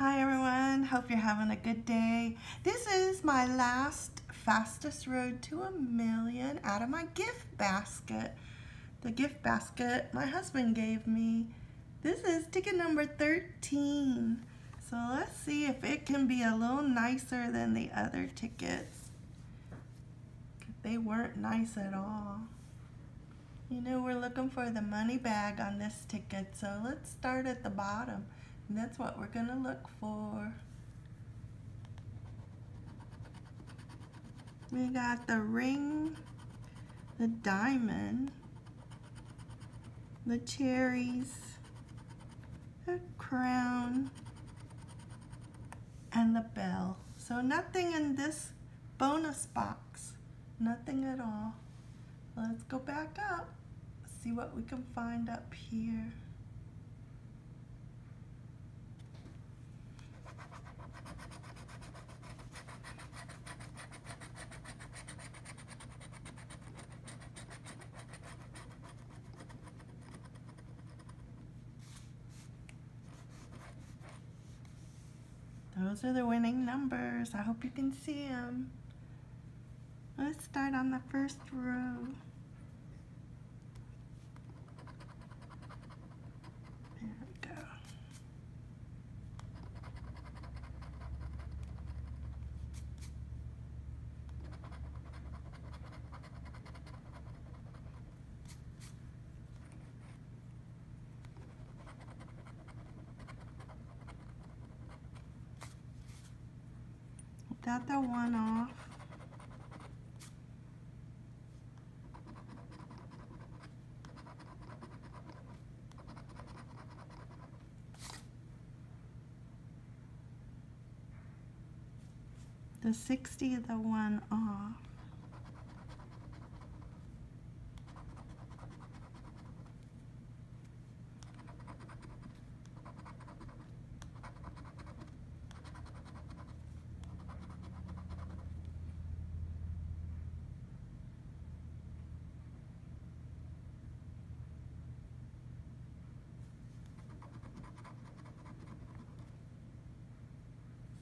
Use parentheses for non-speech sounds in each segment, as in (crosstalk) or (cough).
Hi everyone, hope you're having a good day. This is my last fastest road to a million out of my gift basket. The gift basket my husband gave me. This is ticket number 13. So let's see if it can be a little nicer than the other tickets. They weren't nice at all. You know, we're looking for the money bag on this ticket, so let's start at the bottom. That's what we're going to look for. We got the ring, the diamond, the cherries, the crown, and the bell. So nothing in this bonus box. Nothing at all. Let's go back up. See what we can find up here. Those are the winning numbers. I hope you can see them. Let's start on the first row. Got the one off. The 60 the one off.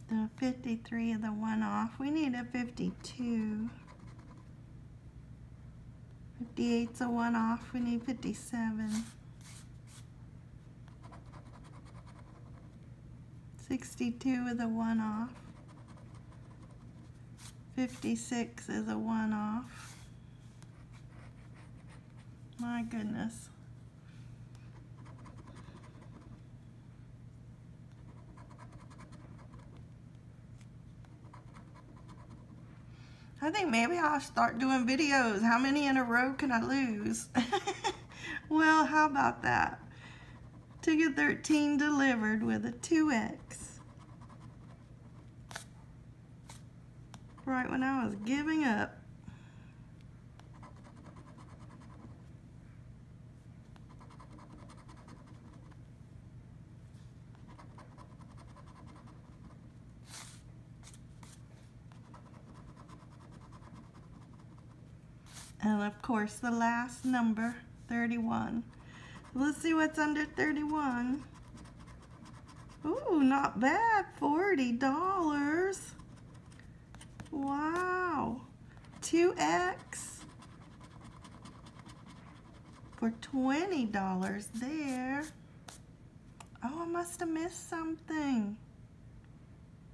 The 53 of the one off. We need a 52. 58's a one off. We need 57. 62 is a one off. 56 is a one off. My goodness. I think maybe I'll start doing videos. How many in a row can I lose? (laughs) well, how about that? Ticket 13 delivered with a 2X. Right when I was giving up. And of course the last number, 31. Let's see what's under 31. Ooh, not bad, $40. Wow. 2X for $20 there. Oh, I must have missed something.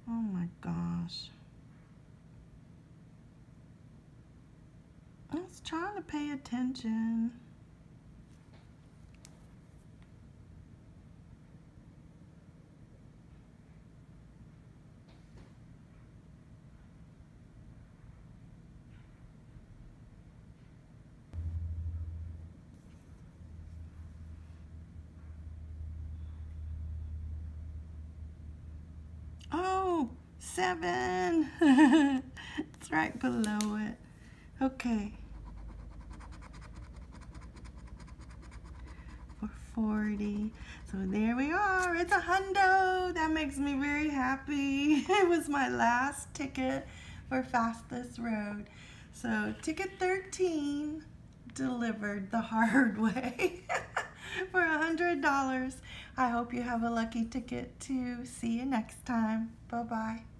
Oh my gosh. I was trying to pay attention. Oh, seven. (laughs) it's right below it. Okay. 40. So there we are. It's a hundo. That makes me very happy. (laughs) It was my last ticket for Fastest Road. So ticket 13 delivered the hard (laughs) way. (laughs) for a hundred dollars. I hope you have a lucky ticket too. See you next time. Bye bye